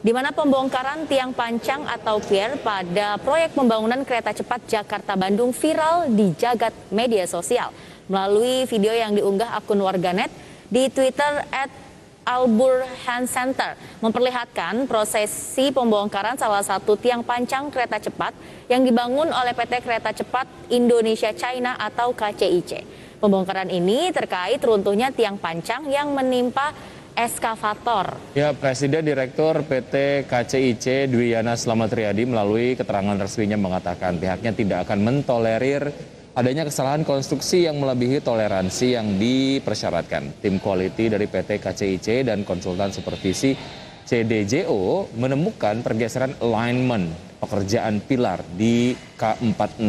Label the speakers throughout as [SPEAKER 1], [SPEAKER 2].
[SPEAKER 1] di mana pembongkaran tiang pancang atau pier pada proyek pembangunan kereta cepat Jakarta-Bandung viral di jagat media sosial. Melalui video yang diunggah akun warganet di Twitter at Alburhan Center memperlihatkan prosesi pembongkaran salah satu tiang pancang kereta cepat yang dibangun oleh PT Kereta Cepat Indonesia China atau KCIC. Pembongkaran ini terkait runtuhnya tiang pancang yang menimpa eskavator.
[SPEAKER 2] Ya, Presiden Direktur PT KCIC Dwi Yana Slamet Riyadi melalui keterangan resminya mengatakan pihaknya tidak akan mentolerir adanya kesalahan konstruksi yang melebihi toleransi yang dipersyaratkan. Tim quality dari PT KCIC dan konsultan supervisi CDJO menemukan pergeseran alignment pekerjaan pilar di K46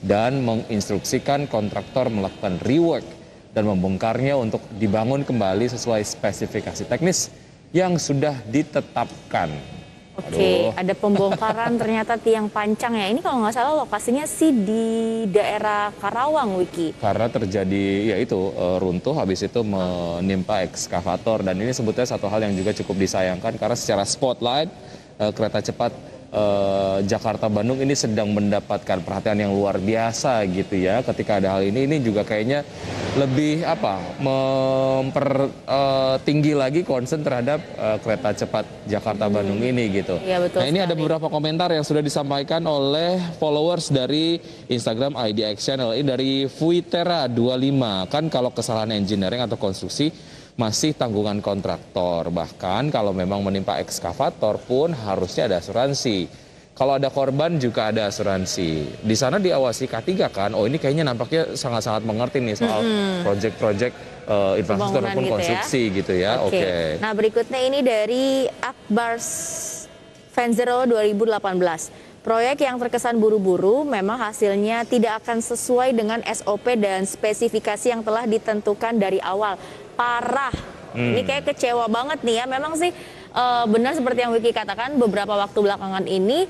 [SPEAKER 2] dan menginstruksikan kontraktor melakukan rework dan membongkarnya untuk dibangun kembali sesuai spesifikasi teknis yang sudah ditetapkan.
[SPEAKER 1] Oke, ada pembongkaran ternyata tiang pancang ya. Ini kalau nggak salah lokasinya sih di daerah Karawang, Wiki.
[SPEAKER 2] Karena terjadi ya itu eh, runtuh habis itu menimpa ekskavator dan ini sebetulnya satu hal yang juga cukup disayangkan karena secara spotlight eh, kereta cepat eh, Jakarta Bandung ini sedang mendapatkan perhatian yang luar biasa gitu ya ketika ada hal ini ini juga kayaknya lebih apa mempertinggi uh, lagi concern terhadap uh, kereta cepat Jakarta hmm. Bandung ini gitu.
[SPEAKER 1] Ya, betul
[SPEAKER 2] nah ini sekali. ada beberapa komentar yang sudah disampaikan oleh followers dari Instagram IDX Channel ini dari Fuitera 25 kan kalau kesalahan engineering atau konstruksi masih tanggungan kontraktor bahkan kalau memang menimpa ekskavator pun harusnya ada asuransi kalau ada korban juga ada asuransi. Di sana diawasi K3 kan, oh ini kayaknya nampaknya sangat-sangat mengerti nih soal proyek-proyek uh, infrastruktur maupun gitu ya. konstruksi ya? gitu ya. Oke. Okay. Okay.
[SPEAKER 1] Nah berikutnya ini dari Akbar Fenzero 2018. Proyek yang terkesan buru-buru memang hasilnya tidak akan sesuai dengan SOP dan spesifikasi yang telah ditentukan dari awal. Parah. Hmm. Ini kayak kecewa banget nih ya. Memang sih uh, benar seperti yang Wiki katakan beberapa waktu belakangan ini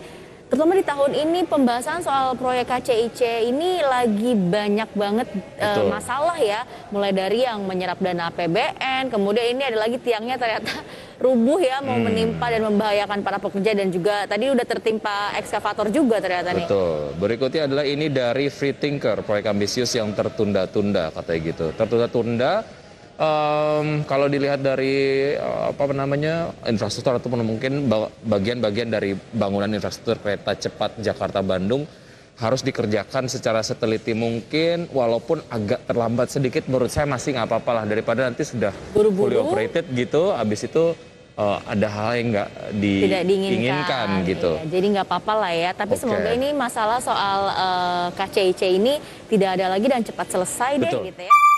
[SPEAKER 1] terutama di tahun ini pembahasan soal proyek KCIC ini lagi banyak banget uh, masalah ya mulai dari yang menyerap dana APBN kemudian ini ada lagi tiangnya ternyata rubuh ya mau hmm. menimpa dan membahayakan para pekerja dan juga tadi udah tertimpa ekskavator juga ternyata nih.
[SPEAKER 2] Betul. Berikutnya adalah ini dari Free Thinker proyek ambisius yang tertunda-tunda katanya gitu. Tertunda-tunda um, kalau dilihat dari uh, apa namanya infrastruktur ataupun mungkin bagian-bagian dari bangunan infrastruktur kereta cepat Jakarta Bandung harus dikerjakan secara seteliti mungkin walaupun agak terlambat sedikit menurut saya masih nggak apa-apa lah daripada nanti sudah Buru -buru. fully operated gitu habis itu uh, ada hal yang nggak diinginkan gitu.
[SPEAKER 1] Iya, jadi nggak apa-apa lah ya. Tapi okay. semoga ini masalah soal uh, KCIC ini tidak ada lagi dan cepat selesai Betul. deh gitu ya.